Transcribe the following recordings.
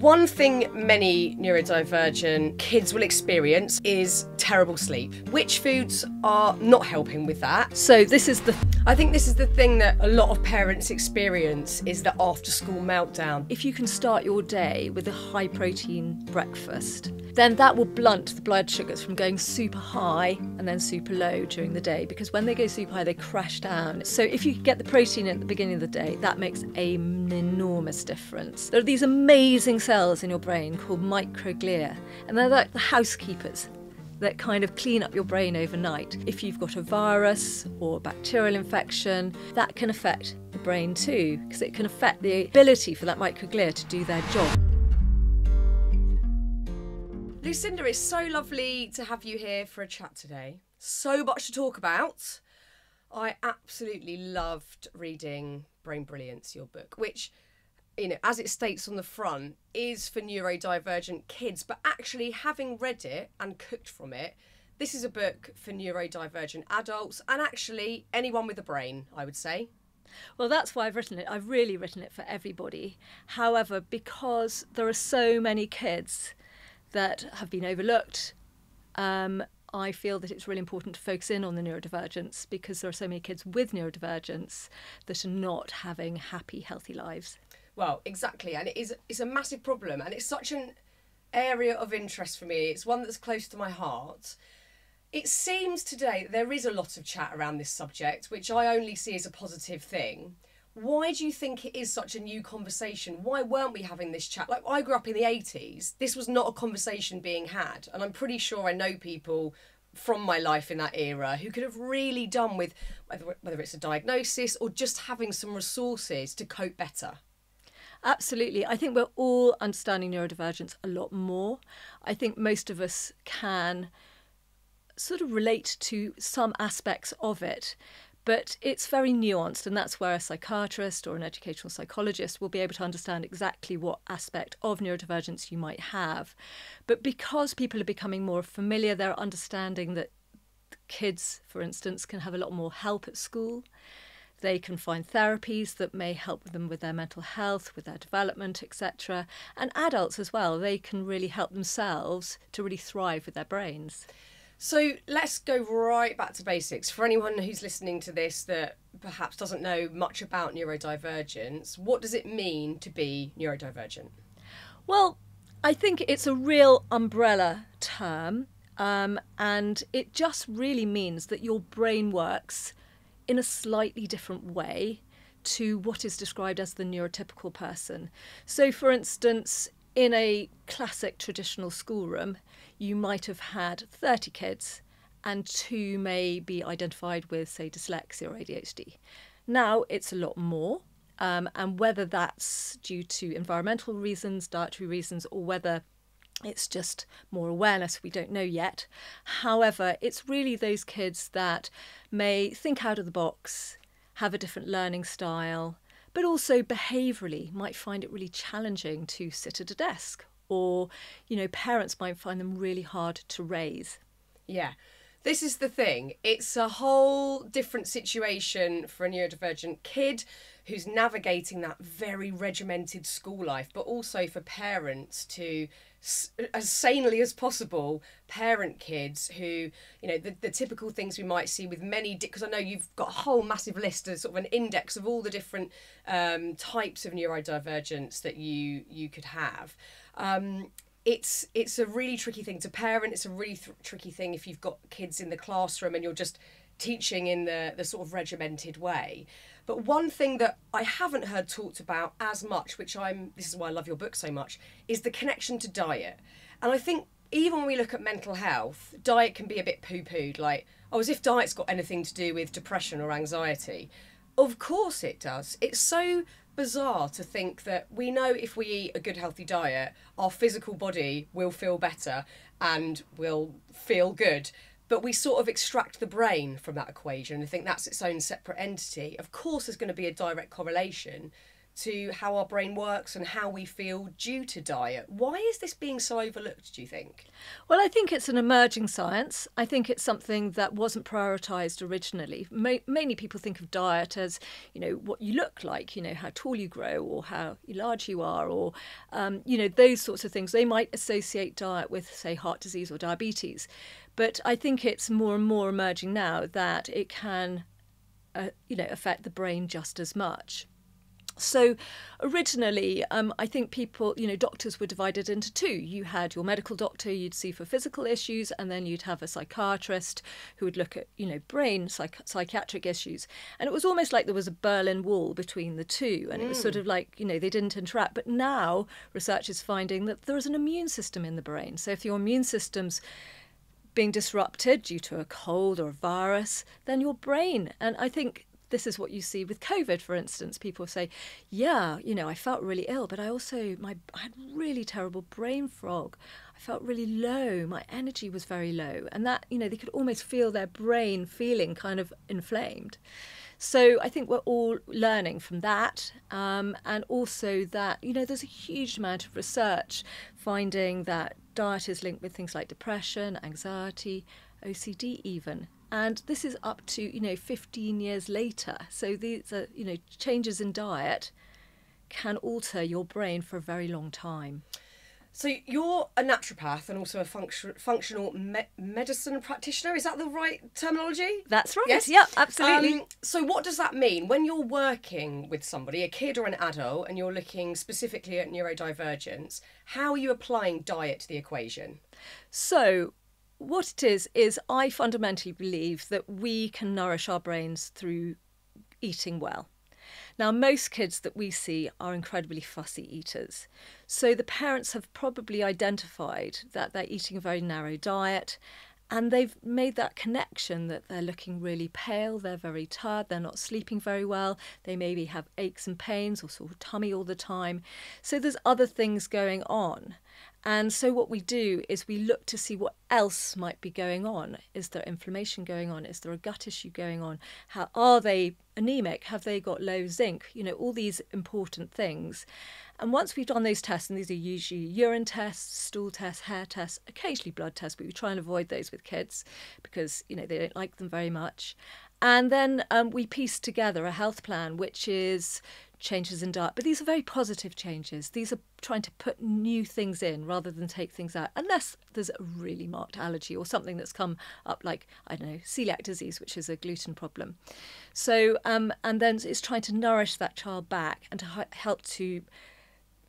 One thing many neurodivergent kids will experience is terrible sleep. Which foods are not helping with that? So this is the I think this is the thing that a lot of parents experience is the after school meltdown. if you can start your day with a high protein breakfast, then that will blunt the blood sugars from going super high and then super low during the day because when they go super high they crash down. So if you get the protein at the beginning of the day, that makes an enormous difference. There are these amazing cells in your brain called microglia and they're like the housekeepers that kind of clean up your brain overnight. If you've got a virus or a bacterial infection, that can affect the brain too, because it can affect the ability for that microglia to do their job. Lucinda, it's so lovely to have you here for a chat today. So much to talk about. I absolutely loved reading Brain Brilliance, your book, which, you know, as it states on the front, is for neurodivergent kids. But actually, having read it and cooked from it, this is a book for neurodivergent adults and actually anyone with a brain, I would say. Well, that's why I've written it. I've really written it for everybody. However, because there are so many kids that have been overlooked, um, I feel that it's really important to focus in on the neurodivergence because there are so many kids with neurodivergence that are not having happy, healthy lives. Well, exactly, and it is it's a massive problem, and it's such an area of interest for me. It's one that's close to my heart. It seems today there is a lot of chat around this subject, which I only see as a positive thing. Why do you think it is such a new conversation? Why weren't we having this chat? Like, I grew up in the 80s. This was not a conversation being had. And I'm pretty sure I know people from my life in that era who could have really done with whether, whether it's a diagnosis or just having some resources to cope better. Absolutely. I think we're all understanding neurodivergence a lot more. I think most of us can sort of relate to some aspects of it, but it's very nuanced, and that's where a psychiatrist or an educational psychologist will be able to understand exactly what aspect of neurodivergence you might have. But because people are becoming more familiar, they're understanding that kids, for instance, can have a lot more help at school. They can find therapies that may help them with their mental health, with their development, etc. And adults as well, they can really help themselves to really thrive with their brains. So let's go right back to basics. For anyone who's listening to this that perhaps doesn't know much about neurodivergence, what does it mean to be neurodivergent? Well, I think it's a real umbrella term, um, and it just really means that your brain works in a slightly different way to what is described as the neurotypical person. So, for instance, in a classic traditional schoolroom, you might have had 30 kids and two may be identified with, say, dyslexia or ADHD. Now it's a lot more. Um, and whether that's due to environmental reasons, dietary reasons, or whether it's just more awareness, we don't know yet. However, it's really those kids that may think out of the box, have a different learning style, but also behaviourally might find it really challenging to sit at a desk, or, you know, parents might find them really hard to raise. Yeah. This is the thing. It's a whole different situation for a neurodivergent kid who's navigating that very regimented school life, but also for parents to, as sanely as possible, parent kids who, you know, the, the typical things we might see with many, because I know you've got a whole massive list of sort of an index of all the different um, types of neurodivergence that you you could have. Um, it's it's a really tricky thing to parent. It's a really th- tricky thing if you've got kids in the classroom and you're just teaching in the the sort of regimented way. But one thing that I haven't heard talked about as much, which I'm this is why I love your book so much, is the connection to diet. And I think even when we look at mental health, diet can be a bit poo pooed, like, oh, as if diet's got anything to do with depression or anxiety. Of course it does. It's so bizarre to think that we know if we eat a good healthy diet, our physical body will feel better and will feel good. But we sort of extract the brain from that equation and think that's its own separate entity. Of course, there's going to be a direct correlation, to how our brain works and how we feel due to diet. Why is this being so overlooked, do you think? Well, I think it's an emerging science. I think it's something that wasn't prioritised originally. Ma- mainly people think of diet as, you know, what you look like, you know, how tall you grow or how large you are or, um, you know, those sorts of things. They might associate diet with, say, heart disease or diabetes. But I think it's more and more emerging now that it can, uh, you know, affect the brain just as much. So originally, um, I think people, you know, doctors were divided into two. You had your medical doctor you'd see for physical issues, and then you'd have a psychiatrist who would look at, you know, brain psych- psychiatric issues. And it was almost like there was a Berlin Wall between the two, and mm. it was sort mm. of like, you know, they didn't interact. But now research is finding that there is an immune system in the brain. So if your immune system's being disrupted due to a cold or a virus, then your brain. And I think this is what you see with COVID, for instance. People say, "Yeah, you know, I felt really ill, but I also my I had really terrible brain fog. I felt really low. My energy was very low, and that you know they could almost feel their brain feeling kind of inflamed." So I think we're all learning from that, um, and also that you know there's a huge amount of research finding that diet is linked with things like depression, anxiety, OCD, even. And this is up to you know 15 years later. So these are you know changes in diet can alter your brain for a very long time. So you're a naturopath and also a function, functional me- medicine practitioner. Is that the right terminology? That's right. Yes. Yeah, absolutely. Um, so what does that mean when you're working with somebody, a kid or an adult, and you're looking specifically at neurodivergence? How are you applying diet to the equation? So what it is is I fundamentally believe that we can nourish our brains through eating well. Now, most kids that we see are incredibly fussy eaters. So the parents have probably identified that they're eating a very narrow diet and they've made that connection that they're looking really pale, they're very tired, they're not sleeping very well, they maybe have aches and pains or sort of tummy all the time. So there's other things going on. And so, what we do is we look to see what else might be going on. Is there inflammation going on? Is there a gut issue going on? How are they anemic? Have they got low zinc? You know, all these important things. And once we've done those tests, and these are usually urine tests, stool tests, hair tests, occasionally blood tests, but we try and avoid those with kids because you know they don't like them very much. And then um, we piece together a health plan, which is changes in diet. But these are very positive changes. These are trying to put new things in rather than take things out, unless there's a really marked allergy or something that's come up, like, I don't know, celiac disease, which is a gluten problem. So, um, and then it's trying to nourish that child back and to help to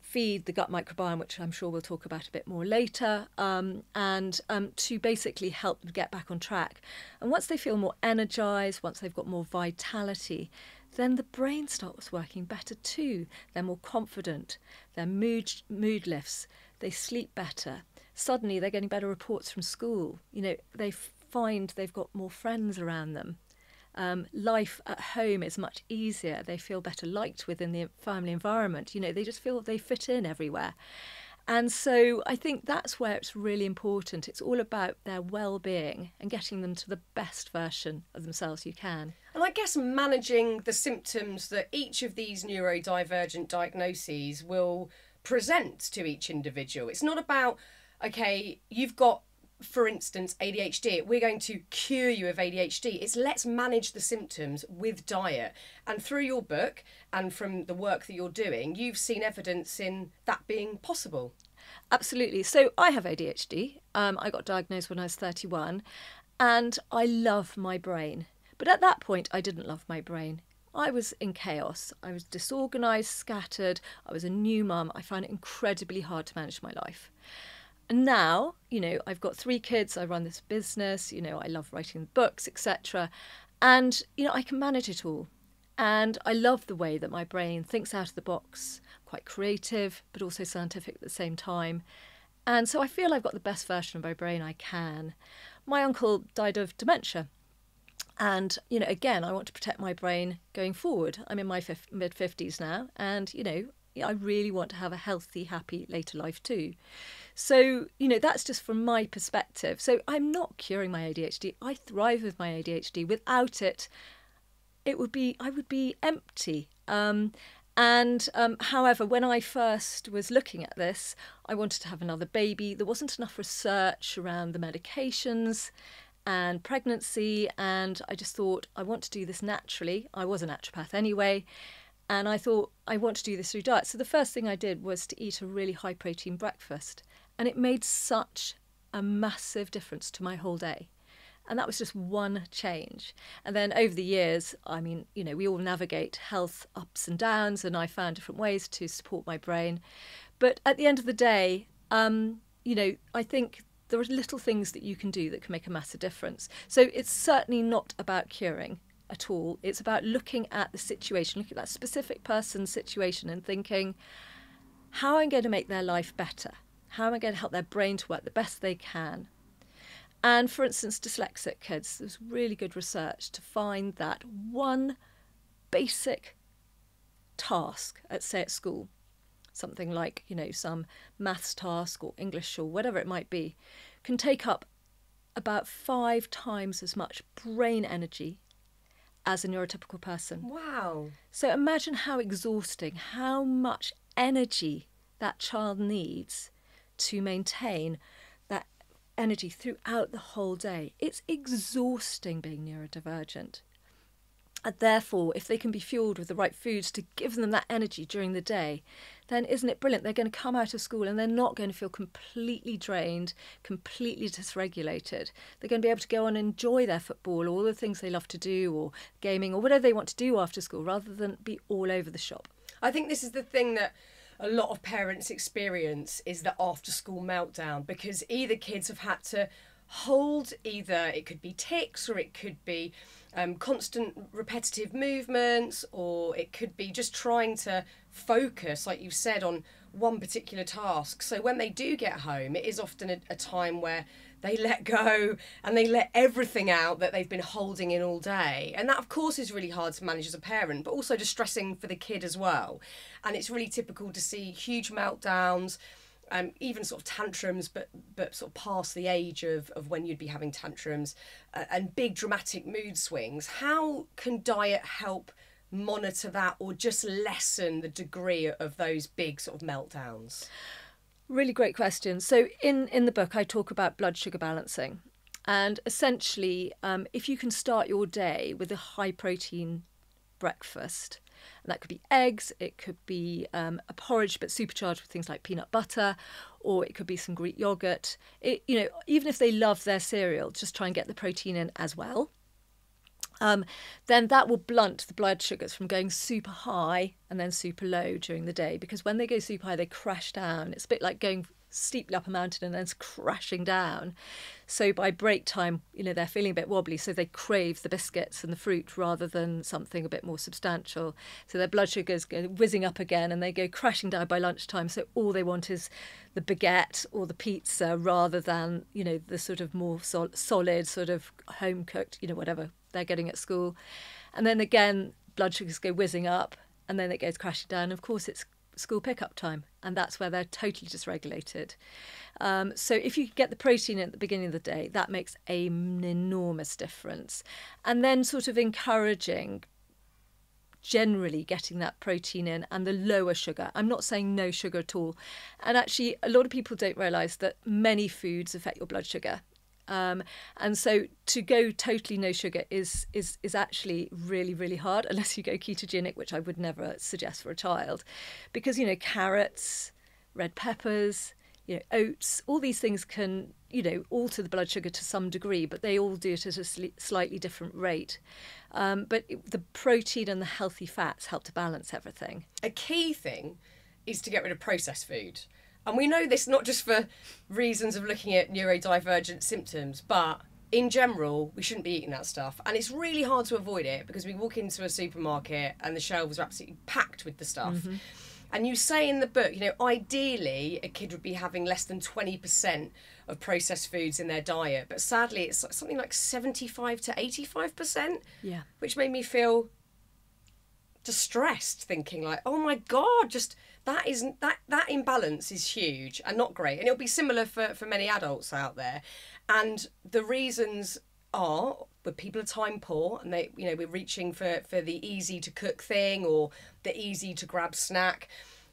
feed the gut microbiome, which I'm sure we'll talk about a bit more later, um, and um, to basically help them get back on track. And once they feel more energized, once they've got more vitality, then the brain starts working better too. They're more confident, their mood, mood lifts, they sleep better. Suddenly they're getting better reports from school. You know, they find they've got more friends around them. Um, life at home is much easier. They feel better liked within the family environment. You know, they just feel they fit in everywhere. And so I think that's where it's really important. It's all about their well being and getting them to the best version of themselves you can. And I guess managing the symptoms that each of these neurodivergent diagnoses will present to each individual. It's not about, okay, you've got for instance, ADHD, we're going to cure you of ADHD. It's let's manage the symptoms with diet. And through your book and from the work that you're doing, you've seen evidence in that being possible. Absolutely. So I have ADHD. Um, I got diagnosed when I was 31, and I love my brain. But at that point, I didn't love my brain. I was in chaos. I was disorganized, scattered. I was a new mum. I found it incredibly hard to manage my life. And now, you know, I've got three kids, I run this business, you know, I love writing books, etc. And, you know, I can manage it all. And I love the way that my brain thinks out of the box, quite creative, but also scientific at the same time. And so I feel I've got the best version of my brain I can. My uncle died of dementia. And, you know, again, I want to protect my brain going forward. I'm in my mid 50s now, and, you know, I really want to have a healthy, happy later life too. So, you know, that's just from my perspective. So, I'm not curing my ADHD. I thrive with my ADHD. Without it, it would be, I would be empty. Um, And um, however, when I first was looking at this, I wanted to have another baby. There wasn't enough research around the medications and pregnancy, and I just thought I want to do this naturally. I was a naturopath anyway, and I thought I want to do this through diet. So the first thing I did was to eat a really high protein breakfast, and it made such a massive difference to my whole day. And that was just one change. And then over the years, I mean, you know, we all navigate health ups and downs, and I found different ways to support my brain. But at the end of the day, um, you know, I think there are little things that you can do that can make a massive difference. So it's certainly not about curing at all. It's about looking at the situation, looking at that specific person's situation and thinking, how am I going to make their life better? How am I going to help their brain to work the best they can? And for instance, dyslexic kids, there's really good research to find that one basic task at say at school, something like, you know, some maths task or English or whatever it might be, can take up about five times as much brain energy as a neurotypical person. Wow. So imagine how exhausting, how much energy that child needs to maintain that energy throughout the whole day. It's exhausting being neurodivergent. And therefore, if they can be fueled with the right foods to give them that energy during the day, then isn't it brilliant? They're going to come out of school and they're not going to feel completely drained, completely dysregulated. They're going to be able to go and enjoy their football, or all the things they love to do, or gaming, or whatever they want to do after school, rather than be all over the shop. I think this is the thing that a lot of parents experience is the after school meltdown because either kids have had to hold either it could be tics or it could be um, constant repetitive movements or it could be just trying to focus like you said on one particular task. So when they do get home it is often a, a time where they let go and they let everything out that they've been holding in all day. And that, of course, is really hard to manage as a parent, but also distressing for the kid as well. And it's really typical to see huge meltdowns. Um, even sort of tantrums, but but sort of past the age of, of when you'd be having tantrums, uh, and big dramatic mood swings. How can diet help monitor that, or just lessen the degree of those big sort of meltdowns? Really great question. So in in the book, I talk about blood sugar balancing, and essentially, um, if you can start your day with a high protein breakfast, and that could be eggs, it could be um, a porridge but supercharged with things like peanut butter, or it could be some Greek yogurt. It, you know, even if they love their cereal, just try and get the protein in as well um, then that will blunt the blood sugars from going super high and then super low during the day. Because when they go super high, they crash down. It's a bit like going steeply up a mountain and then crashing down. So by break time, you know, they're feeling a bit wobbly, so they crave the biscuits and the fruit rather than something a bit more substantial. So their blood sugars go whizzing up again and they go crashing down by lunchtime. So all they want is the baguette or the pizza rather than, you know, the sort of more sol- solid, sort of home cooked, you know, whatever they're getting at school. And then again, blood sugars go whizzing up and then it goes crashing down. Of course, it's school pickup time, and that's where they're totally dysregulated. Um, so, if you get the protein at the beginning of the day, that makes a, an enormous difference. And then, sort of encouraging generally getting that protein in and the lower sugar. I'm not saying no sugar at all. And actually, a lot of people don't realise that many foods affect your blood sugar. Um, and so to go totally no sugar is is is actually really really hard unless you go ketogenic, which I would never suggest for a child, because you know carrots, red peppers, you know oats, all these things can you know alter the blood sugar to some degree, but they all do it at a sli- slightly different rate. Um, but it, the protein and the healthy fats help to balance everything. A key thing is to get rid of processed food. And we know this not just for reasons of looking at neurodivergent symptoms, but in general, we shouldn't be eating that stuff. And it's really hard to avoid it because we walk into a supermarket and the shelves are absolutely packed with the stuff. Mm-hmm. And you say in the book, you know, ideally a kid would be having less than 20% of processed foods in their diet. But sadly, it's something like 75 to 85%. Yeah. Which made me feel distressed, thinking like, oh my God, just that isn't that that imbalance is huge and not great and it'll be similar for for many adults out there. And the reasons are but people are time poor and they you know we're reaching for for the easy to cook thing or the easy to grab snack.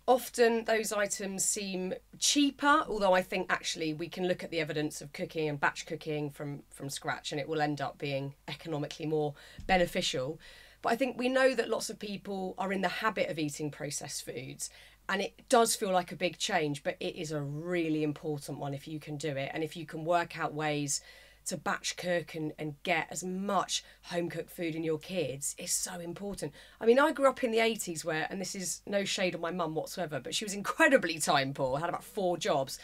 Often those items seem cheaper although i think actually we can look at the evidence of cooking and batch cooking from from scratch and it will end up being economically more beneficial. But i think we know that lots of people are in the habit of eating processed foods and it does feel like a big change but it is a really important one if you can do it and if you can work out ways to batch cook and, and get as much home cooked food in your kids is so important. I mean, I grew up in the 80s where, and this is no shade on my mum whatsoever, but she was incredibly time poor, had about four jobs.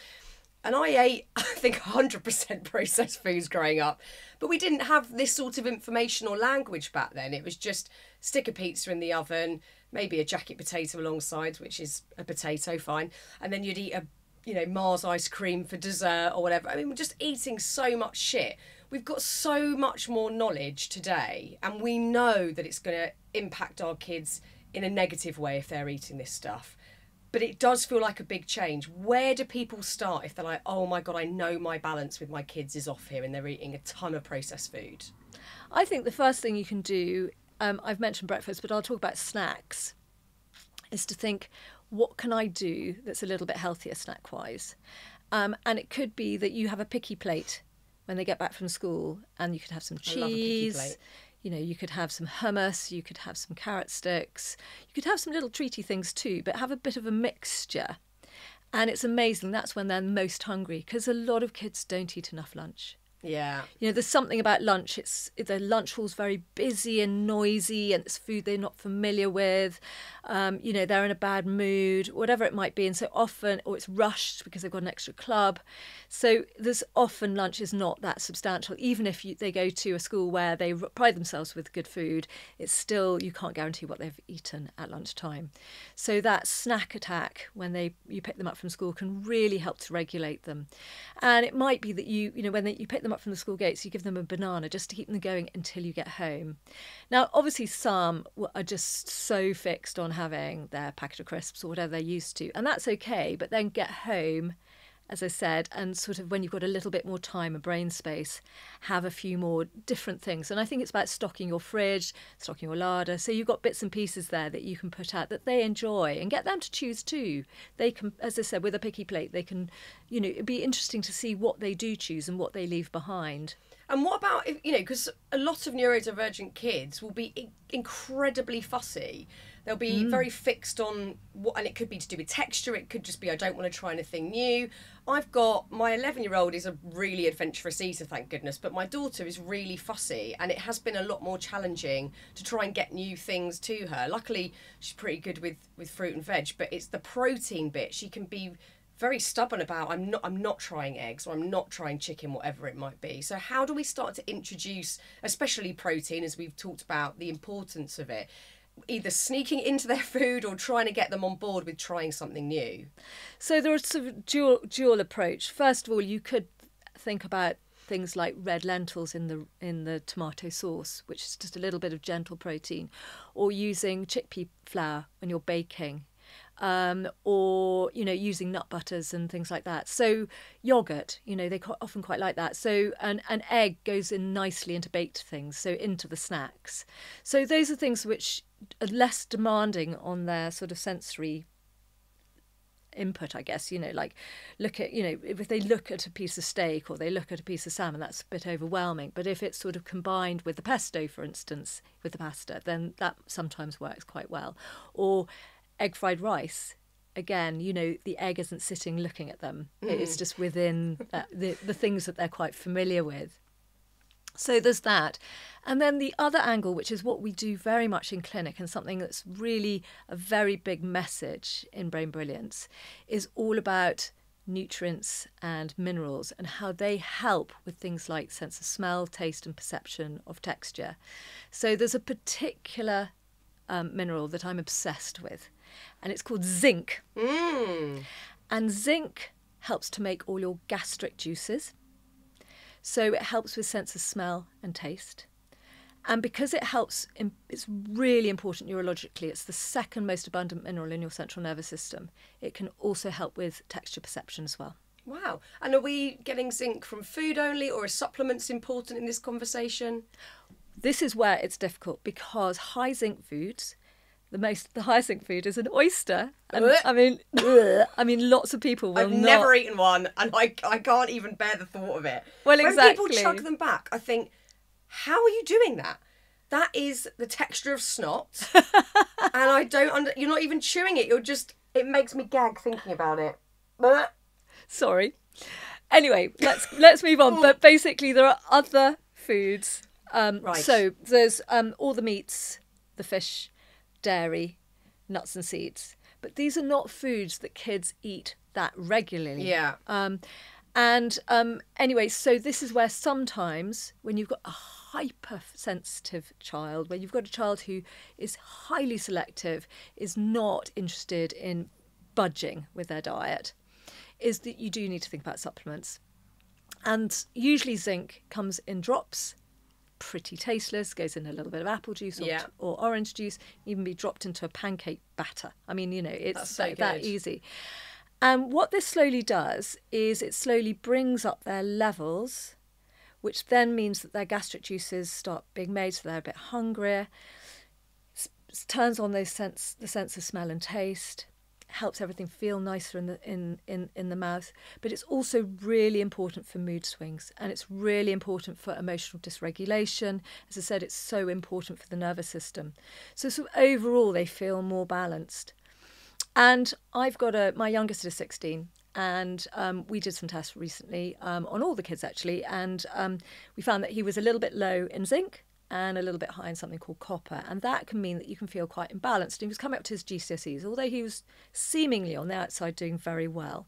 And I ate, I think, 100% processed foods growing up. But we didn't have this sort of information or language back then. It was just stick a pizza in the oven, maybe a jacket potato alongside, which is a potato, fine. And then you'd eat a you know, Mars ice cream for dessert or whatever. I mean, we're just eating so much shit. We've got so much more knowledge today, and we know that it's going to impact our kids in a negative way if they're eating this stuff. But it does feel like a big change. Where do people start if they're like, oh my God, I know my balance with my kids is off here and they're eating a ton of processed food? I think the first thing you can do, um, I've mentioned breakfast, but I'll talk about snacks, is to think, what can I do that's a little bit healthier snack wise? Um, and it could be that you have a picky plate when they get back from school and you could have some cheese. You know, you could have some hummus, you could have some carrot sticks, you could have some little treaty things too, but have a bit of a mixture. And it's amazing, that's when they're most hungry because a lot of kids don't eat enough lunch. Yeah. You know, there's something about lunch. It's the lunch hall's very busy and noisy, and it's food they're not familiar with. Um, you know, they're in a bad mood, whatever it might be, and so often, or it's rushed because they've got an extra club. So there's often lunch is not that substantial. Even if you, they go to a school where they pride themselves with good food, it's still you can't guarantee what they've eaten at lunchtime. So that snack attack when they you pick them up from school can really help to regulate them, and it might be that you you know when they, you pick them up from the school gates, you give them a banana just to keep them going until you get home. Now, obviously, some are just so fixed on having their packet of crisps or whatever they're used to, and that's okay, but then get home as I said, and sort of when you've got a little bit more time and brain space, have a few more different things. And I think it's about stocking your fridge, stocking your larder. So you've got bits and pieces there that you can put out that they enjoy and get them to choose too. They can, as I said, with a picky plate, they can, you know, it'd be interesting to see what they do choose and what they leave behind. And what about if you know, because a lot of neurodivergent kids will be incredibly fussy They'll be mm. very fixed on what, and it could be to do with texture. It could just be I don't want to try anything new. I've got my 11 year old is a really adventurous eater, thank goodness, but my daughter is really fussy, and it has been a lot more challenging to try and get new things to her. Luckily, she's pretty good with with fruit and veg, but it's the protein bit. She can be very stubborn about I'm not I'm not trying eggs or I'm not trying chicken whatever it might be. So how do we start to introduce especially protein as we've talked about the importance of it either sneaking into their food or trying to get them on board with trying something new? So there is a dual dual approach. First of all, you could think about things like red lentils in the in the tomato sauce, which is just a little bit of gentle protein, or using chickpea flour when you're baking. Um, or you know using nut butters and things like that. So yogurt, you know, they often quite like that. So an an egg goes in nicely into baked things, so into the snacks. So those are things which less demanding on their sort of sensory input, I guess. You know, like look at, you know, if they look at a piece of steak or they look at a piece of salmon, that's a bit overwhelming. But if it's sort of combined with the pesto, for instance, with the pasta, then that sometimes works quite well. Or egg fried rice. Again, you know, the egg isn't sitting looking at them. Mm. It's just within uh, the, the things that they're quite familiar with. So there's that. And then the other angle, which is what we do very much in clinic and something that's really a very big message in Brain Brilliance, is all about nutrients and minerals and how they help with things like sense of smell, taste, and perception of texture. So there's a particular um, mineral that I'm obsessed with, and it's called zinc. Mm. And zinc helps to make all your gastric juices. So it helps with sense of smell and taste. And because it helps, it's really important neurologically. It's the second most abundant mineral in your central nervous system. It can also help with texture perception as well. Wow. And are we getting zinc from food only, or are supplements important in this conversation? This is where it's difficult because high zinc foods, the most the highest food is an oyster. And I mean, I mean, lots of people will I've not. never eaten one, and I, I can't even bear the thought of it. Well, exactly. When people chug them back, I think, how are you doing that? That is the texture of snot, and I don't. Under, you're not even chewing it. You're just. It makes me gag thinking about it. Sorry. Anyway, let's let's move on. But basically, there are other foods. Um, Right. So there's um, all the meats, the fish, dairy, nuts and seeds. But these are not foods that kids eat that regularly. Yeah. Um, and um, anyway, so this is where sometimes when you've got a hypersensitive child, where you've got a child who is highly selective, is not interested in budging with their diet, is that you do need to think about supplements. And usually zinc comes in drops, pretty tasteless, goes in a little bit of apple juice or, Yeah. or orange juice, even be dropped into a pancake batter. I mean, you know, it's so that, that easy. And what this slowly does is it slowly brings up their levels, which then means that their gastric juices start being made, so they're a bit hungrier. S- turns on those sense, the sense of smell and taste, helps everything feel nicer in the in, in, in the mouth. But it's also really important for mood swings, and it's really important for emotional dysregulation. As I said, it's so important for the nervous system. So, so overall, they feel more balanced. And I've got a my youngest is 16, and um, we did some tests recently um, on all the kids actually, and um, we found that he was a little bit low in zinc and a little bit high in something called copper, and that can mean that you can feel quite imbalanced. And he was coming up to his GCSEs, although he was seemingly on the outside doing very well.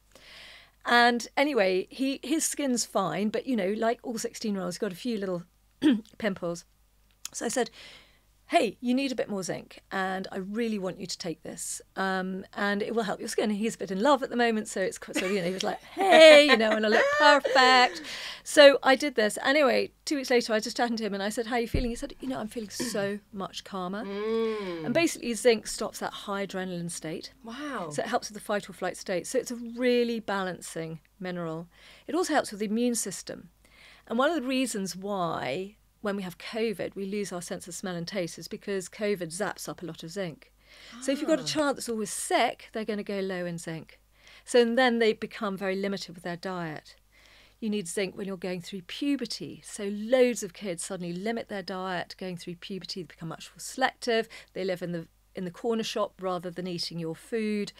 And anyway, he his skin's fine, but you know, like all 16 year olds, got a few little pimples. So I said, hey, you need a bit more zinc, and I really want you to take this, um, and it will help your skin. He's a bit in love at the moment, so it's so you know he was like, hey, you know, and I look perfect. So I did this. Anyway, two weeks later, I was just chatting to him, and I said, how are you feeling? He said, you know, I'm feeling so much calmer. And basically, zinc stops that high adrenaline state. Wow. So it helps with the fight or flight state. So it's a really balancing mineral. It also helps with the immune system. And one of the reasons why, when we have COVID, we lose our sense of smell and taste is because COVID zaps up a lot of zinc. So if you've got a ah. child that's always sick, they're going to go low in zinc. So then they become very limited with their diet. You need zinc when you're going through puberty. So loads of kids suddenly limit their diet going through puberty. They become much more selective. They live in the in the corner shop rather than eating your food.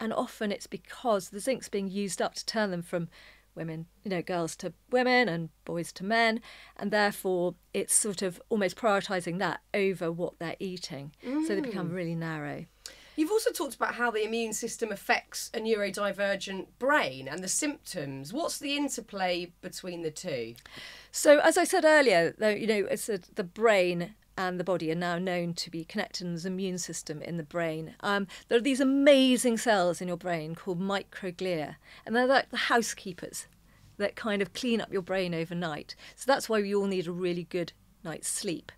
And often it's because the zinc's being used up to turn them from women, you know, girls to women and boys to men. And therefore it's sort of almost prioritizing that over what they're eating. So they become mm. really narrow. You've also talked about how the immune system affects a neurodivergent brain and the symptoms. What's the interplay between the two? So, as I said earlier, though, you know, it's a, the brain and the body are now known to be connected in the immune system in the brain. Um, there are these amazing cells in your brain called microglia, and they're like the housekeepers that kind of clean up your brain overnight. So that's why we all need a really good night's sleep,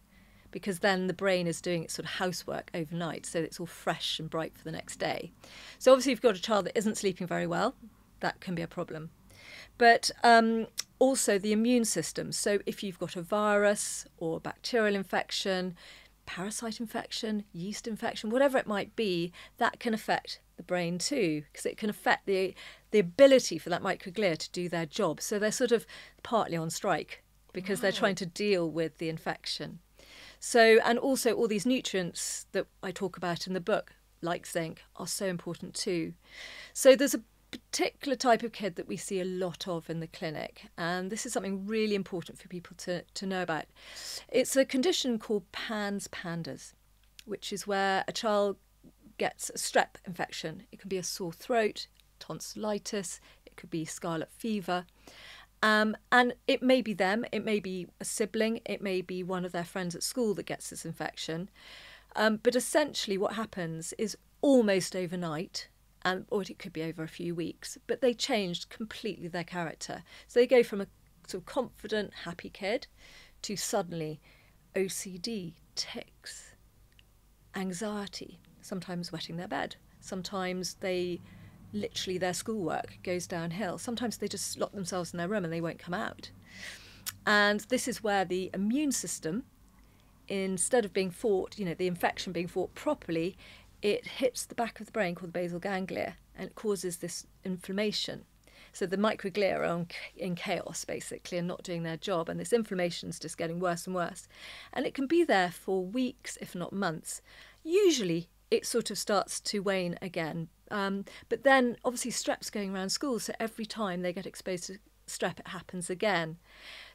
because then the brain is doing its sort of housework overnight, so it's all fresh and bright for the next day. So obviously, if you've got a child that isn't sleeping very well, that can be a problem but um, also the immune system. So if you've got a virus or bacterial infection, parasite infection, yeast infection, whatever it might be, that can affect the brain too, because it can affect the the ability for that microglia to do their job. So they're sort of partly on strike because they're trying to deal with the infection. So, and also all these nutrients that I talk about in the book, like zinc, are so important too. So, there's a particular type of kid that we see a lot of in the clinic, and this is something really important for people to, to know about. It's a condition called PANS PANDAS, which is where a child gets a strep infection. It can be a sore throat, tonsillitis, it could be scarlet fever. Um, and it may be them, it may be a sibling, it may be one of their friends at school that gets this infection. Um, but essentially, what happens is almost overnight, and or it could be over a few weeks, but they changed completely their character. So they go from a sort of confident, happy kid to suddenly OCD, tics, anxiety, sometimes wetting their bed, sometimes they literally their schoolwork goes downhill. Sometimes they just lock themselves in their room and they won't come out. And this is where the immune system, instead of being fought, you know, the infection being fought properly, it hits the back of the brain called the basal ganglia and it causes this inflammation. So the microglia are in chaos basically and not doing their job, and this inflammation is just getting worse and worse. And it can be there for weeks, if not months. Usually it sort of starts to wane again. Um, but then obviously strep's going around schools, so every time they get exposed to strep, it happens again.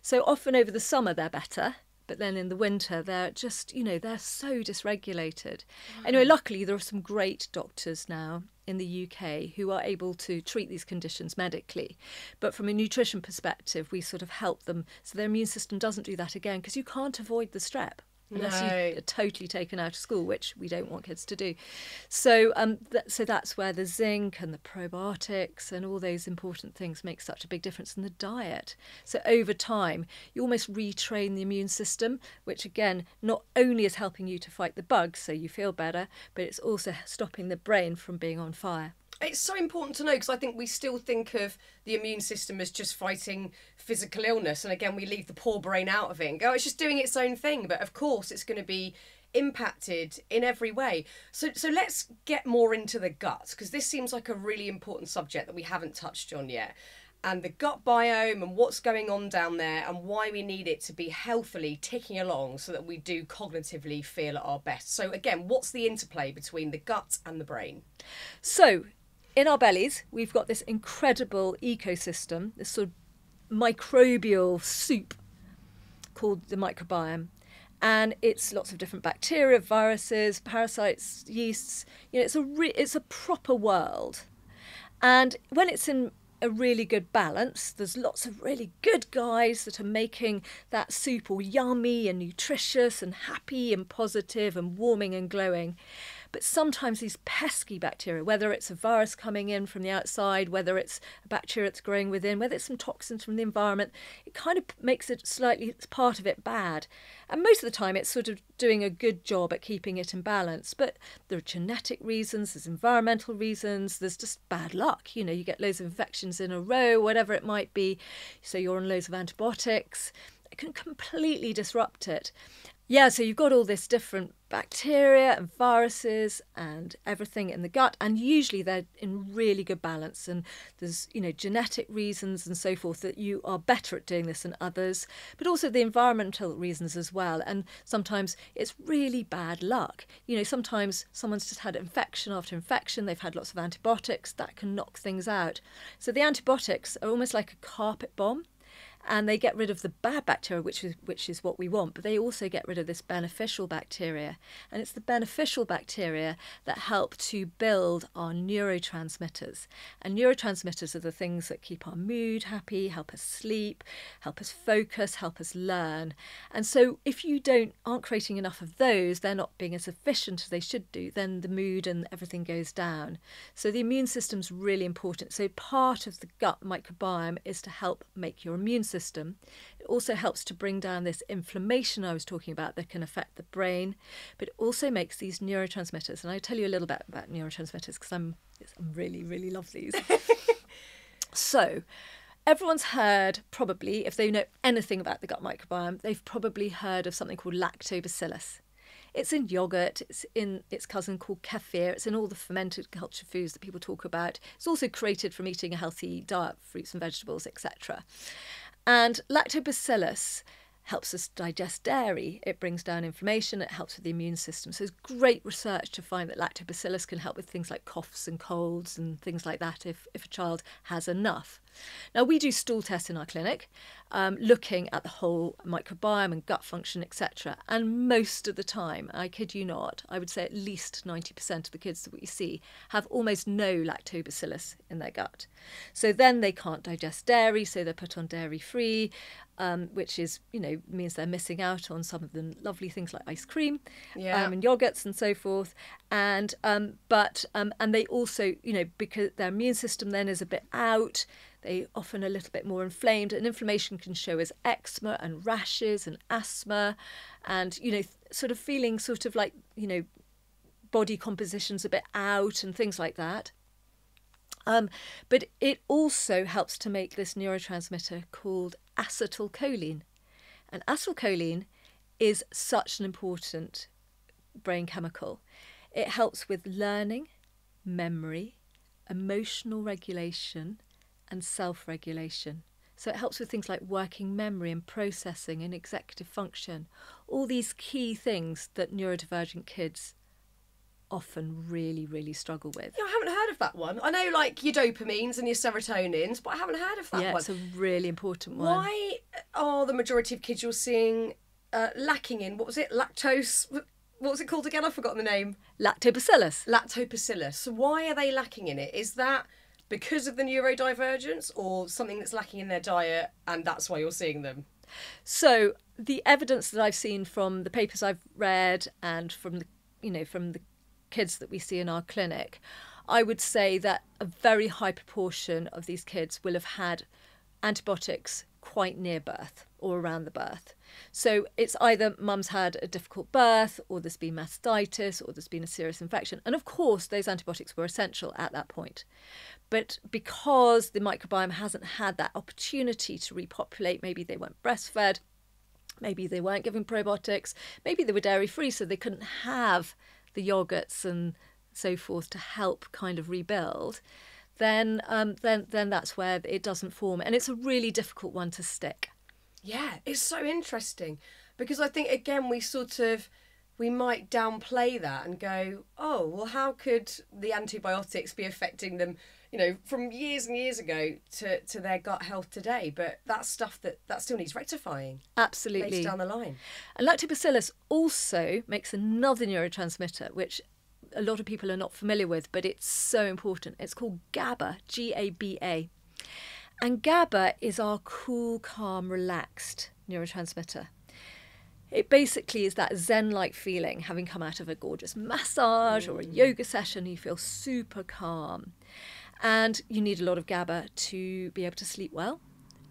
So often over the summer they're better, but then in the winter they're just you know they're so dysregulated. Anyway luckily there are some great doctors now in the UK who are able to treat these conditions medically. But from a nutrition perspective we sort of help them so their immune system doesn't do that again because you can't avoid the strep unless No. you're totally taken out of school, which we don't want kids to do. So, um, th- so that's where the zinc and the probiotics and all those important things make such a big difference in the diet. So over time, you almost retrain the immune system, which again not only is helping you to fight the bugs, so you feel better, but it's also stopping the brain from being on fire. It's so important to know because I think we still think of the immune system as just fighting physical illness, and again, we leave the poor brain out of it and go, oh, it's just doing its own thing. But of course, it's going to be impacted in every way. So, so let's get more into the gut because this seems like a really important subject that we haven't touched on yet. And the gut biome and what's going on down there, and why we need it to be healthily ticking along so that we do cognitively feel at our best. So, again, what's the interplay between the gut and the brain? So, in our bellies, we've got this incredible ecosystem, this sort of microbial soup called the microbiome. And it's lots of different bacteria, viruses, parasites, yeasts. You know, it's a it's a proper world. And when it's in a really good balance, there's lots of really good guys that are making that soup all yummy and nutritious and happy and positive and warming and glowing. But sometimes these pesky bacteria, whether it's a virus coming in from the outside, whether it's a bacteria that's growing within, whether it's some toxins from the environment, it kind of makes it slightly part of it bad. And most of the time, it's sort of doing a good job at keeping it in balance. But there are genetic reasons, there's environmental reasons, there's just bad luck. You know, you get loads of infections in a row, whatever it might be. So you're on loads of antibiotics. It can completely disrupt it. Yeah, so you've got all this different bacteria and viruses and everything in the gut, and usually they're in really good balance. And there's, you know, genetic reasons and so forth that you are better at doing this than others, but also the environmental reasons as well. And sometimes it's really bad luck. You know, sometimes someone's just had infection after infection, they've had lots of antibiotics, that can knock things out. So the antibiotics are almost like a carpet bomb and they get rid of the bad bacteria, which is which is what we want. But they also get rid of this beneficial bacteria, and it's the beneficial bacteria that help to build our neurotransmitters. And neurotransmitters are the things that keep our mood happy, help us sleep, help us focus, help us learn. And so, if you don't aren't creating enough of those, they're not being as efficient as they should do. Then the mood and everything goes down. So the immune system's really important. So part of the gut microbiome is to help make your immune system. It also helps to bring down this inflammation I was talking about that can affect the brain, but it also makes these neurotransmitters. And I'll tell you a little bit about neurotransmitters because I'm, I'm really, really love these. so, everyone's heard probably, if they know anything about the gut microbiome, they've probably heard of something called lactobacillus. It's in yogurt, it's in its cousin called kefir, it's in all the fermented culture foods that people talk about. It's also created from eating a healthy diet, fruits and vegetables, etc. And lactobacillus helps us digest dairy. It brings down inflammation, it helps with the immune system. So there's great research to find that lactobacillus can help with things like coughs and colds and things like that if, if a child has enough. Now, we do stool tests in our clinic, um, looking at the whole microbiome and gut function, etc. And most of the time, I kid you not, I would say at least 90% of the kids that we see have almost no lactobacillus in their gut. So then they can't digest dairy, so they're put on dairy free, um, which is, you know, means they're missing out on some of the lovely things like ice cream Yeah. um, and yogurts and so forth. And um, but um, and they also, you know, because their immune system then is a bit out, they often a little bit more inflamed, and inflammation can show as eczema and rashes and asthma, and you know, sort of feeling sort of like you know, body composition's a bit out and things like that. Um, but it also helps to make this neurotransmitter called acetylcholine. And acetylcholine is such an important brain chemical. It helps with learning, memory, emotional regulation, and self regulation. So it helps with things like working memory and processing and executive function, all these key things that neurodivergent kids often really, really struggle with. Yeah, I haven't heard of that one. I know like your dopamines and your serotonins, but I haven't heard of that yeah, one. it's a really important one. Why are the majority of kids you're seeing uh, lacking in what was it? Lactose. What was it called again? I've forgotten the name. Lactobacillus. Lactobacillus. So why are they lacking in it? Is that because of the neurodivergence or something that's lacking in their diet and that's why you're seeing them? So the evidence that I've seen from the papers I've read and from the you know from the kids that we see in our clinic, I would say that a very high proportion of these kids will have had antibiotics quite near birth or around the birth. So it's either mum's had a difficult birth, or there's been mastitis, or there's been a serious infection. And of course, those antibiotics were essential at that point. But because the microbiome hasn't had that opportunity to repopulate, maybe they weren't breastfed, maybe they weren't given probiotics, maybe they were dairy free, so they couldn't have the yogurts and so forth to help kind of rebuild. Then, um, then, then that's where it doesn't form, and it's a really difficult one to stick. Yeah, it's so interesting because I think again we sort of we might downplay that and go, oh, well, how could the antibiotics be affecting them, you know, from years and years ago to, to their gut health today? But that's stuff that that still needs rectifying. Absolutely. Down the line. And lactobacillus also makes another neurotransmitter, which a lot of people are not familiar with, but it's so important. It's called GABA, G A B A. And GABA is our cool, calm, relaxed neurotransmitter. It basically is that Zen like feeling having come out of a gorgeous massage or a yoga session, you feel super calm. And you need a lot of GABA to be able to sleep well.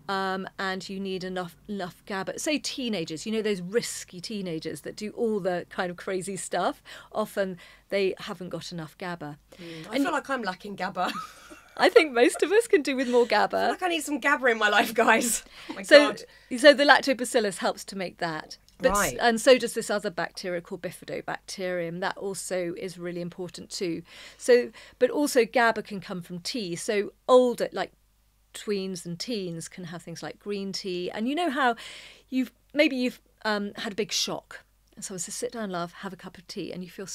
Um, and you need enough enough GABA. Say teenagers, you know those risky teenagers that do all the kind of crazy stuff. Often they haven't got enough GABA. Mm, I feel like I'm lacking GABA. I think most of us can do with more GABA. I like I need some GABA in my life, guys. Oh my so, God. so the lactobacillus helps to make that. But, Right. And so does this other bacteria called bifidobacterium. That also is really important too. So, but also GABA can come from tea. So older, like tweens and teens, can have things like green tea. And you know how you've maybe you've um, had a big shock. And so I said, sit down, love, have a cup of tea, and you feel,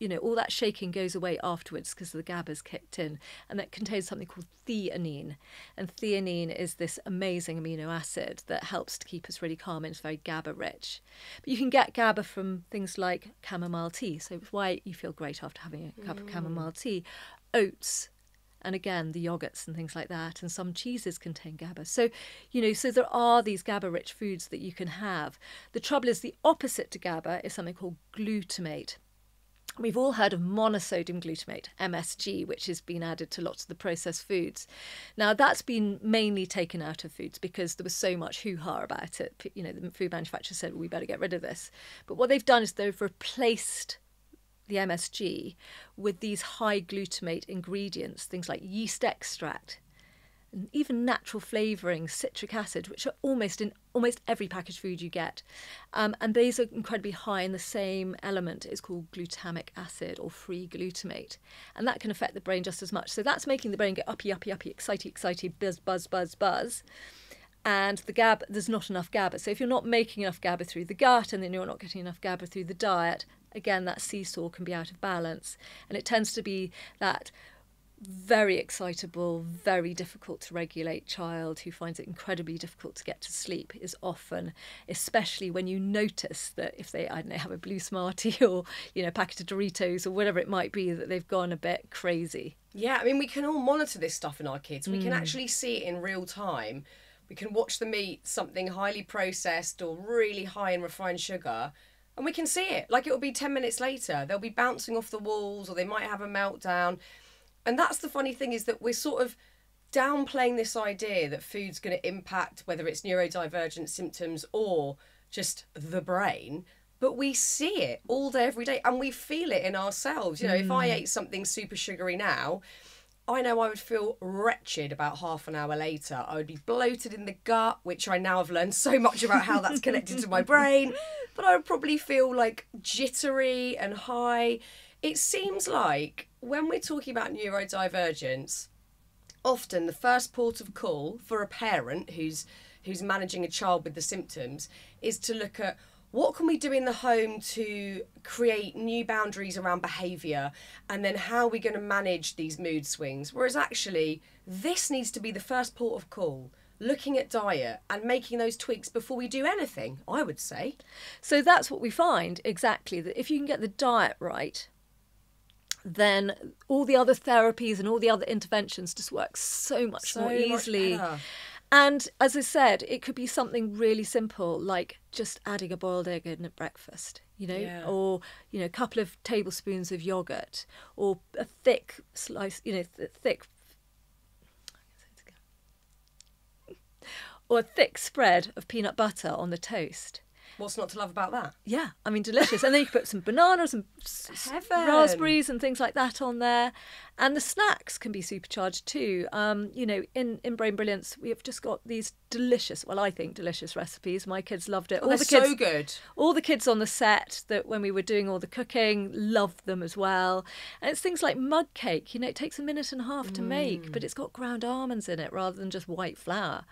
you know, all that shaking goes away afterwards because the GABA's kicked in, and that contains something called theanine. And theanine is this amazing amino acid that helps to keep us really calm, and it's very GABA rich. But you can get GABA from things like chamomile tea, so it's why you feel great after having a cup of mm. chamomile tea. Oats, and again the yogurts and things like that. And some cheeses contain gaba. So you know so there are these gaba rich foods that you can have. The trouble is the opposite to gaba is something called glutamate We've all heard of monosodium glutamate, MSG, which has been added to lots of the processed foods. Now, that's been mainly taken out of foods because there was so much hoo ha about it. You know, the food manufacturers said, well, we better get rid of this. But what they've done is they've replaced the MSG with these high glutamate ingredients, things like yeast extract, and even natural flavouring, citric acid, which are almost in almost every packaged food you get. Um, and these are incredibly high in the same element. It's called glutamic acid or free glutamate. And that can affect the brain just as much. So that's making the brain get uppy, uppy, uppy, excited, excited, buzz, buzz, buzz, buzz. And the GABA, there's not enough GABA. So if you're not making enough GABA through the gut and then you're not getting enough GABA through the diet, again, that seesaw can be out of balance. And it tends to be that very excitable, very difficult to regulate child who finds it incredibly difficult to get to sleep is often, especially when you notice that if they, I don't know, have a blue smartie or, you know, a packet of Doritos or whatever it might be, that they've gone a bit crazy. Yeah, I mean, we can all monitor this stuff in our kids. We can mm. actually see it in real time. We can watch them eat something highly processed or really high in refined sugar, and we can see it. Like it'll be 10 minutes later, they'll be bouncing off the walls or they might have a meltdown. And that's the funny thing is that we're sort of downplaying this idea that food's going to impact whether it's neurodivergent symptoms or just the brain. But we see it all day, every day, and we feel it in ourselves. You know, if I hmm. ate something super sugary now, I know I would feel wretched about half an hour later. I would be bloated in the gut, which I now have learned so much about how that's connected to my brain. But I would probably feel like jittery and high. It seems like when we're talking about neurodivergence, often the first port of call for a parent who's who's managing a child with the symptoms is to look at what can we do in the home to create new boundaries around behaviour and then how are we going to manage these mood swings. Whereas actually this needs to be the first port of call looking at diet and making those tweaks before we do anything i would say. So that's what we find exactly that if you can get the diet right, then all the other therapies and all the other interventions just work so much So more easily. better. And as I said, it could be something really simple like just adding a boiled egg in at breakfast, you know, Yeah. or you know, a couple of tablespoons of yogurt, or a thick slice, you know, th- thick, or a thick spread of peanut butter on the toast. What's not to love about that Yeah, I mean, delicious. and then you can put some bananas and Heaven. raspberries and things like that on there. And the snacks can be supercharged too. Um, you know, in, in Brain Brilliance, we have just got these delicious, well, I think delicious recipes. My kids loved it. oh, they're the kids, so good all the kids on the set that when we were doing all the cooking loved them as well. And it's things like mug cake. You know, it takes a minute and a half to make, but it's got ground almonds in it rather than just white flour.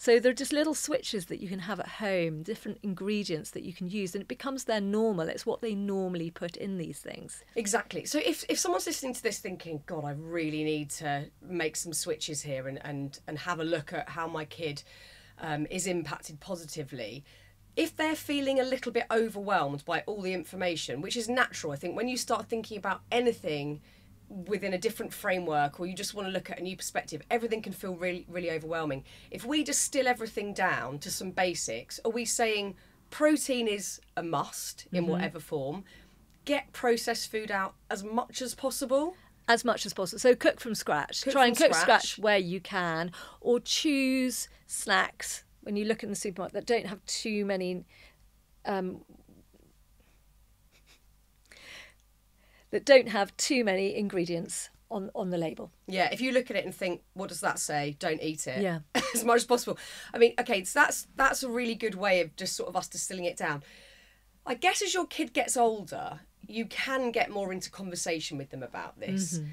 So there are just little switches that you can have at home, different ingredients that you can use, and it becomes their normal. It's what they normally put in these things. Exactly. So if, if someone's listening to this thinking, God, I really need to make some switches here and, and, and have a look at how my kid um, is impacted positively, if they're feeling a little bit overwhelmed by all the information, which is natural, I think when you start thinking about anything within a different framework or you just want to look at a new perspective, everything can feel really, really overwhelming. If we distill everything down to some basics, are we saying protein is a must in whatever form? Get processed food out as much as possible. As much as possible. So cook from scratch. Cook Try and cook scratch. scratch where you can, or choose snacks when you look in the supermarket that don't have too many um, that don't have too many ingredients on, on the label. Yeah, if you look at it and think, what does that say? Don't eat it. Yeah. as much as possible. I mean, okay, so that's that's a really good way of just sort of us distilling it down. I guess as your kid gets older, you can get more into conversation with them about this. Mm-hmm.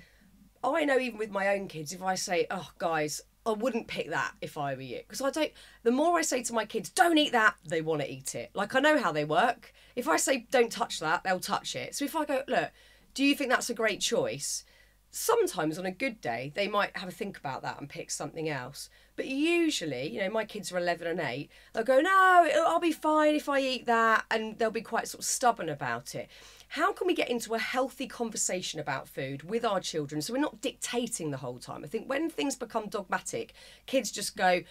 I know even with my own kids, if I say, "Oh, guys," I wouldn't pick that if I were you because I don't. The more I say to my kids, "Don't eat that," they want to eat it. Like I know how they work. If I say, "Don't touch that," they'll touch it. So if I go, "Look, do you think that's a great choice?" sometimes on a good day they might have a think about that and pick something else. But usually you know my kids are 11 and 8 they'll go no i'll be fine if i eat that and they'll be quite sort of stubborn about it. How can we get into a healthy conversation about food with our children so we're not dictating the whole time? I think when things become dogmatic kids just go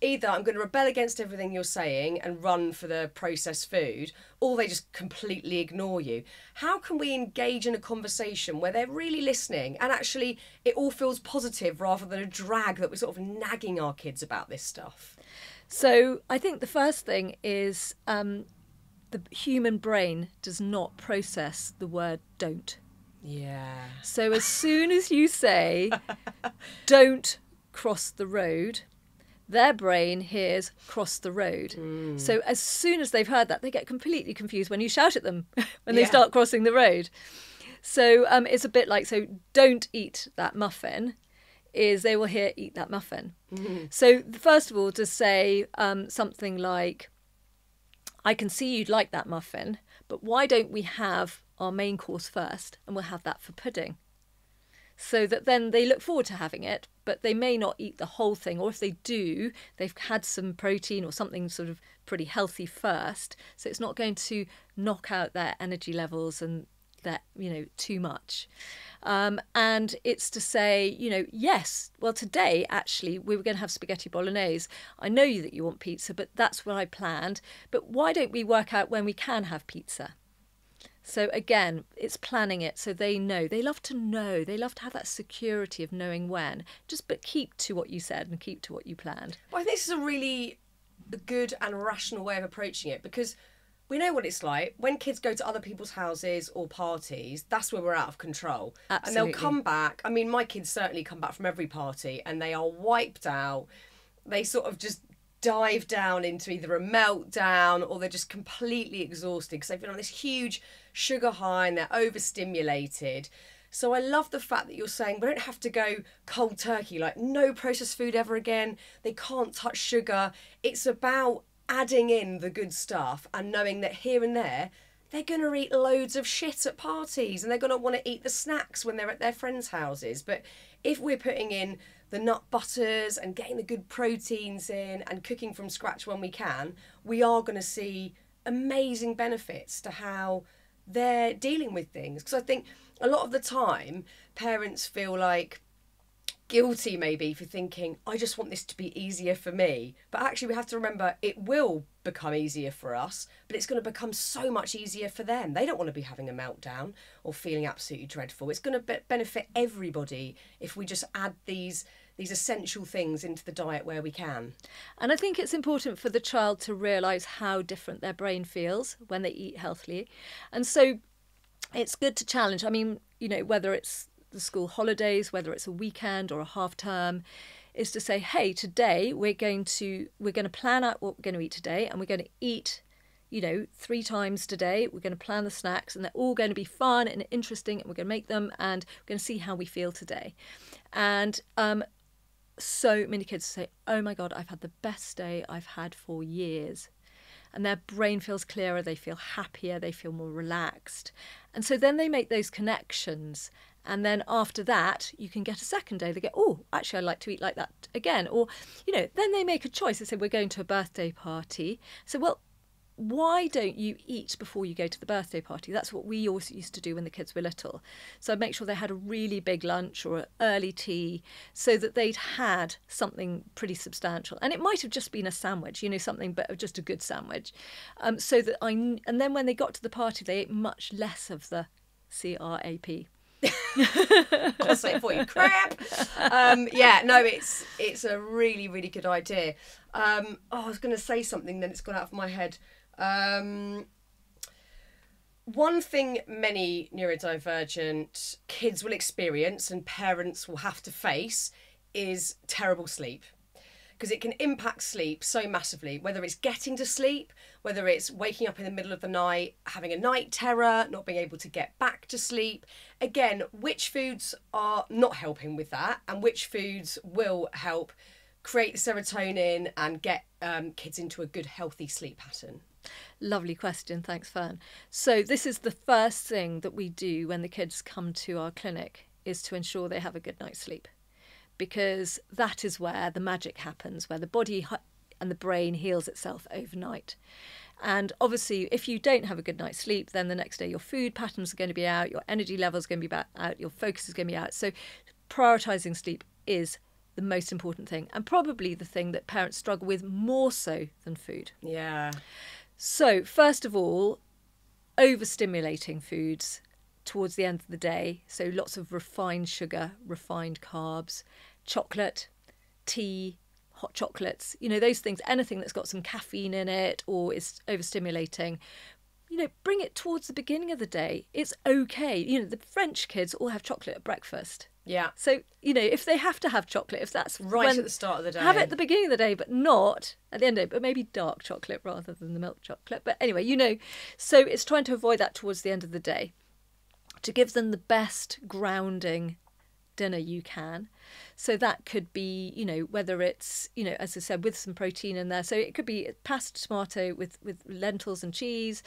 either I'm going to rebel against everything you're saying and run for the processed food, or they just completely ignore you. How can we engage in a conversation where they're really listening and actually it all feels positive rather than a drag that we're sort of nagging our kids about this stuff? So I think the first thing is um, the human brain does not process the word don't. Yeah. So as soon as you say, don't cross the road, their brain hears cross the road. So as soon as they've heard that, they get completely confused when you shout at them when they Yeah. start crossing the road. So um, it's a bit like, so don't eat that muffin. Is they will hear eat that muffin. So first of all, to say um, something like, I can see you'd like that muffin, but why don't we have our main course first and we'll have that for pudding? So that then they look forward to having it, but they may not eat the whole thing, or if they do, they've had some protein or something sort of pretty healthy first. So it's not going to knock out their energy levels and that, you know, too much. Um, and it's to say, you know, yes, well, today actually we were going to have spaghetti bolognese. I know that you want pizza, but that's what I planned. But why don't we work out when we can have pizza? So again, it's planning it so they know. They love to know. They love to have that security of knowing when. Just but keep to what you said and keep to what you planned. Well, I think this is a really good and rational way of approaching it because we know what it's like when kids go to other people's houses or parties that's where we're out of control Absolutely. and they'll come back i mean my kids certainly come back from every party and they are wiped out they sort of just dive down into either a meltdown or they're just completely exhausted because they've been on this huge sugar high and they're overstimulated so I love the fact that you're saying we don't have to go cold turkey, like no processed food ever again. They can't touch sugar. It's about adding in the good stuff and knowing that here and there they're going to eat loads of shit at parties and they're going to want to eat the snacks when they're at their friends' houses. But if we're putting in the nut butters and getting the good proteins in and cooking from scratch when we can, we are going to see amazing benefits to how they're dealing with things. Because I think a lot of the time, parents feel like guilty maybe for thinking, I just want this to be easier for me. But actually, we have to remember it will become easier for us, but it's going to become so much easier for them. They don't want to be having a meltdown or feeling absolutely dreadful. It's going to be- benefit everybody if we just add these these essential things into the diet where we can. And I think it's important for the child to realise how different their brain feels when they eat healthily. And so it's good to challenge. I mean, you know, whether it's the school holidays, whether it's a weekend or a half term, is to say, hey, today we're going to we're going to plan out what we're going to eat today and we're going to eat you know, three times today. We're going to plan the snacks and they're all going to be fun and interesting and we're going to make them and we're going to see how we feel today. And um, so many kids say, Oh my God, I've had the best day I've had for years. And their brain feels clearer, they feel happier, they feel more relaxed. And so then they make those connections. And then after that, you can get a second day. They go, Oh, actually, I'd like to eat like that again. Or, you know, then they make a choice. They say, We're going to a birthday party. So, well, why don't you eat before you go to the birthday party? That's what we always used to do when the kids were little. So I'd make sure they had a really big lunch or an early tea so that they'd had something pretty substantial. And it might have just been a sandwich, you know, something, but just a good sandwich. Um, so that I, and then when they got to the party, they ate much less of the CRAP. I'll say for you, crap. Um, yeah, no, it's it's a really really good idea. Um, oh, I was going to say something, then it's gone out of my head. Um, one thing many neurodivergent kids will experience and parents will have to face is terrible sleep because it can impact sleep so massively whether it's getting to sleep whether it's waking up in the middle of the night having a night terror not being able to get back to sleep again which foods are not helping with that and which foods will help create serotonin and get um, kids into a good healthy sleep pattern Lovely question. Thanks, Fearne. So, this is the first thing that we do when the kids come to our clinic is to ensure they have a good night's sleep because that is where the magic happens, where the body and the brain heals itself overnight. And obviously, if you don't have a good night's sleep, then the next day your food patterns are going to be out, your energy levels are going to be out, your focus is going to be out. So, prioritizing sleep is the most important thing, and probably the thing that parents struggle with more so than food. Yeah. So, first of all, overstimulating foods towards the end of the day. So, lots of refined sugar, refined carbs, chocolate, tea, hot chocolates, you know, those things, anything that's got some caffeine in it or is overstimulating. You know, bring it towards the beginning of the day. It's okay. You know, the French kids all have chocolate at breakfast. Yeah. So, you know, if they have to have chocolate, if that's right when, at the start of the day, have it at the beginning of the day, but not at the end of it, but maybe dark chocolate rather than the milk chocolate. But anyway, you know, so it's trying to avoid that towards the end of the day to give them the best grounding dinner you can. So that could be, you know, whether it's, you know, as I said, with some protein in there. So it could be pasta tomato with, with lentils and cheese.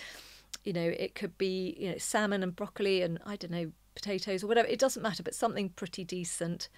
You know, it could be, you know, salmon and broccoli and I don't know, potatoes or whatever. It doesn't matter, but something pretty decent.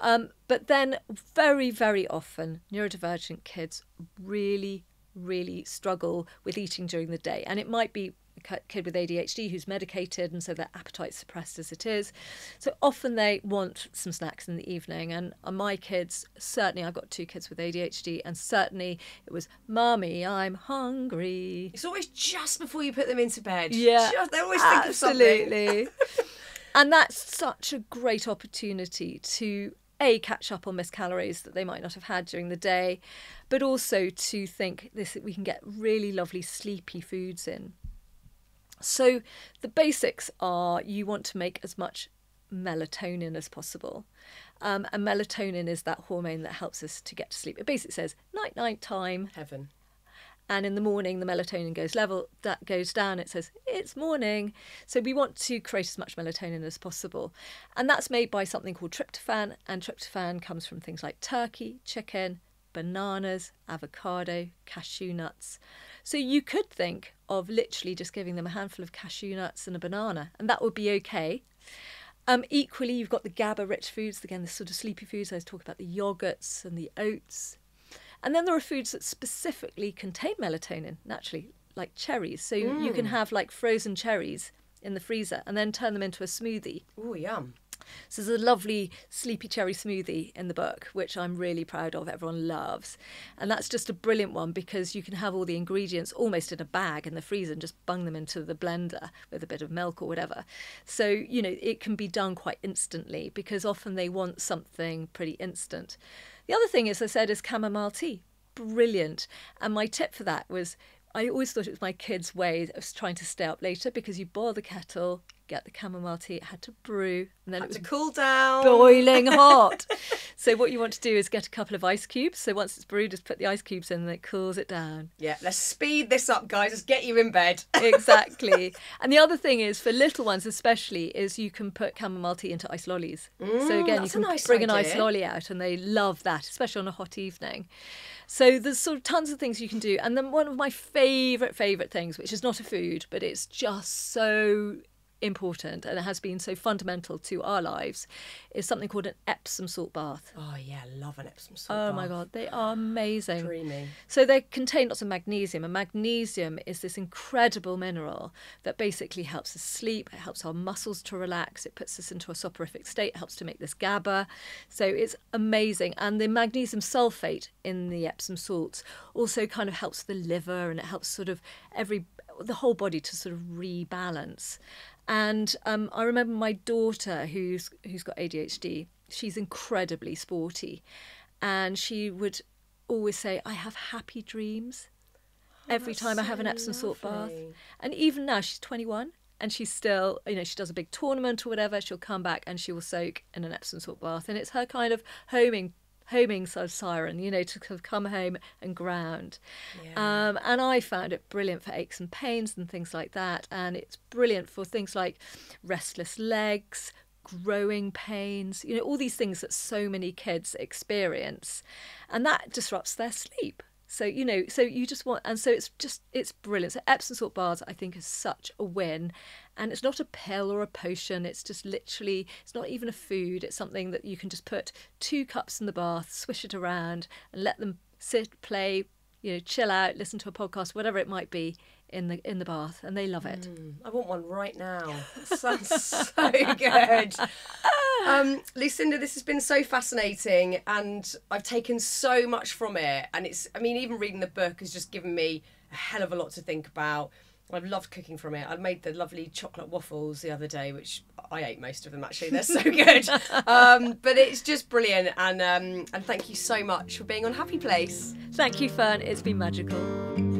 Um, but then very, very often, neurodivergent kids really, really struggle with eating during the day. And it might be a kid with ADHD who's medicated and so their appetite's suppressed as it is. So often they want some snacks in the evening. And my kids, certainly, I've got two kids with ADHD, and certainly it was, Mummy, I'm hungry. It's always just before you put them into bed. Yeah. Just, they always think of something. Absolutely. and that's such a great opportunity to a catch up on missed calories that they might not have had during the day, but also to think this we can get really lovely sleepy foods in. So the basics are you want to make as much melatonin as possible. Um, and melatonin is that hormone that helps us to get to sleep. It basically says night night time. Heaven. And in the morning, the melatonin goes level, that goes down. It says it's morning. So we want to create as much melatonin as possible. And that's made by something called tryptophan. And tryptophan comes from things like turkey, chicken, bananas, avocado, cashew nuts. So you could think of literally just giving them a handful of cashew nuts and a banana, and that would be okay. Um, equally, you've got the GABA rich foods, again, the sort of sleepy foods. I was talking about the yogurts and the oats. And then there are foods that specifically contain melatonin, naturally, like cherries. So mm. you can have like frozen cherries in the freezer and then turn them into a smoothie. Oh, yum. So there's a lovely sleepy cherry smoothie in the book, which I'm really proud of. Everyone loves. And that's just a brilliant one because you can have all the ingredients almost in a bag in the freezer and just bung them into the blender with a bit of milk or whatever. So, you know, it can be done quite instantly because often they want something pretty instant. The other thing, as I said, is chamomile tea. Brilliant. And my tip for that was I always thought it was my kids' way of trying to stay up later because you boil the kettle, get the chamomile tea. It had to brew, and then had it was to cool down, boiling hot. so what you want to do is get a couple of ice cubes. So once it's brewed, just put the ice cubes in, and it cools it down. Yeah, let's speed this up, guys. Let's get you in bed. exactly. And the other thing is for little ones, especially, is you can put chamomile tea into ice lollies. Mm, so again, you can nice bring idea. an ice lolly out, and they love that, especially on a hot evening. So there's sort of tons of things you can do. And then one of my favourite, favourite things, which is not a food, but it's just so important and it has been so fundamental to our lives is something called an Epsom salt bath. Oh yeah, love an Epsom salt Oh bath. my god, they are amazing. Dreamy. So they contain lots of magnesium, and magnesium is this incredible mineral that basically helps us sleep, it helps our muscles to relax, it puts us into a soporific state, helps to make this GABA. So it's amazing. And the magnesium sulfate in the Epsom salts also kind of helps the liver and it helps sort of every the whole body to sort of rebalance. And um, I remember my daughter, who's who's got ADHD. She's incredibly sporty, and she would always say, "I have happy dreams." every Oh, that's time I have an so Epsom salt bath. And even now, she's 21 and she's still, you know, she does a big tournament or whatever. She'll come back and she will soak in an Epsom salt bath. And it's her kind of homing, homing siren, you know, to kind of come home and ground. Yeah. Um, and I found it brilliant for aches and pains and things like that. And it's brilliant for things like restless legs, growing pains, you know, all these things that so many kids experience. And that disrupts their sleep. So, you know, so you just want, and so it's just, it's brilliant. So, Epsom salt baths, I think, is such a win. And it's not a pill or a potion. It's just literally, it's not even a food. It's something that you can just put two cups in the bath, swish it around, and let them sit, play, you know, chill out, listen to a podcast, whatever it might be in the in the bath, and they love it. Mm, I want one right now. Sounds so good. Um, Lucinda, this has been so fascinating, and I've taken so much from it. And it's, I mean, even reading the book has just given me a hell of a lot to think about. I've loved cooking from it. I made the lovely chocolate waffles the other day, which I ate most of them actually. They're so good. um, but it's just brilliant, and um, and thank you so much for being on Happy Place. Thank you, Fearne. It's been magical.